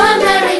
a